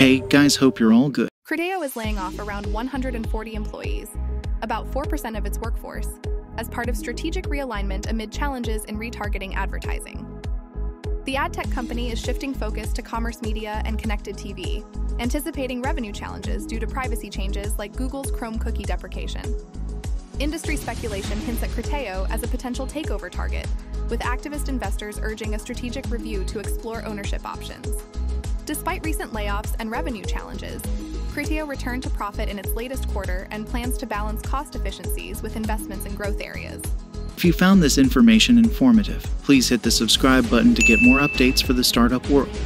Hey, guys, hope you're all good. Criteo is laying off around 140 employees, about 4% of its workforce, as part of strategic realignment amid challenges in retargeting advertising. The ad tech company is shifting focus to commerce media and connected TV, anticipating revenue challenges due to privacy changes like Google's Chrome cookie deprecation. Industry speculation hints at Criteo as a potential takeover target, with activist investors urging a strategic review to explore ownership options. Despite recent layoffs and revenue challenges, Criteo returned to profit in its latest quarter and plans to balance cost efficiencies with investments in growth areas. If you found this information informative, please hit the subscribe button to get more updates for the startup world.